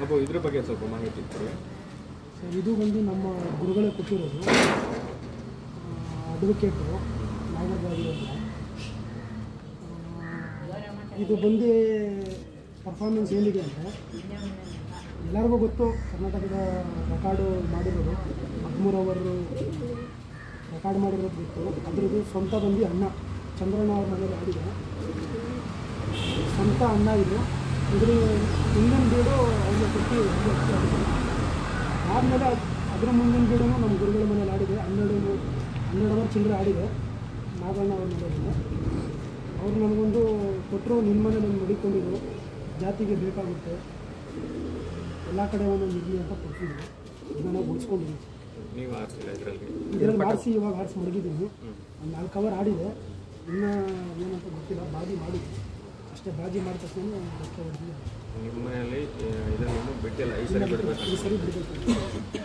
ಅಬ್ಬು ಇದ್ರ ಬಗ್ಗೆ ಸ್ವಲ್ಪ ಮಾಹಿತಿ ಕೊಡಿ. ಸರ್, ಇದು ಬಂದು ನಮ್ಮ ಗುರುಗಳೇ ಕೊಟ್ಟಿರೋದು ಅಡ್ವೊಕೇಟು ನಾಗರಬಾವಿ ಅಂತ ಇದು ಬಂದು ಪರ್ಫಾರ್ಮೆನ್ಸ್ ಏನಿದೆ ಅಂದರೆ ಎಲ್ಲರಿಗೂ ಗೊತ್ತು, ಕರ್ನಾಟಕದ ರೆಕಾರ್ಡು ಮಾಡಿರೋದು. ಹದಿಮೂರು ಅವರು ರೆಕಾರ್ಡ್ ಮಾಡಿರೋದು ಗೊತ್ತು. ಅದ್ರದ್ದು ಸ್ವಂತ ಬಂದು ಅಣ್ಣ ಚಂದ್ರಣ್ಣ ಅವ್ರ ಮನೇಲಿ ಆಡಿದೆ ಸ್ವಂತ ಅಣ್ಣ ಇದು. ಇದ್ರ ಹಿಂದಿನ ಬೀಡು ಅವ್ರಿಗೆ ಕೊಟ್ಟು ಆದಮೇಲೆ ಅದರ ಮುಂದಿನ ಬೀಡೂ ನಮ್ಮ ಗುರುಗಳ ಮನೇಲಿ ಆಡಿದೆ. ಹನ್ನೆರಡು ಹನ್ನೆರಡು ಅವರು ಚಿಲ್ಲರೆ ಆಡಿದೆ. ನಾಗಣ್ಣ ಅವ್ರ ಮನೇಲಿ. ಅವ್ರು ನನಗೊಂದು ಕೊಟ್ಟರು ನಿಮ್ಮ ಮನೆ ನಾನು ಜಾತಿಗೆ ಬೇಕಾಗುತ್ತೆ ಎಲ್ಲ ಕಡೆ ಒಂದೊಂದು ಇರಲಿ ಅಂತ ಕೊಡ್ತಿದ್ರು ಇದನ್ನು ಉಳಿಸ್ಕೊಂಡಿದ್ದೀನಿ ನೀವು ಆರಿಸಿಲ್ಲ ಇದರಲ್ಲಿ? ಇದರಲ್ಲಿ ಆರಿಸಿ ಇವಾಗ ಆರಿಸಿ ಮಡಗಿದ್ದೀನಿ ಒಂದು ನಾಲ್ಕು ಕವರ್ ಆಡಿದೆ ಇನ್ನೂ ಏನಂತ ಗೊತ್ತಿಲ್ಲ ಬಾಜಿ ಮಾಡಿದ್ದೆ ಅಷ್ಟೇ ಬಾಜಿ ಮಾಡಿದ ತಕ್ಷಣ ನಿಮ್ಮ ಮನೆಯಲ್ಲಿ ಬಿಟ್ಟಿಲ್ಲ ಈ ಸರಿ ಬಿಡಬೇಕು? ಈ ಸರಿ ಬಿಡಬೇಕು.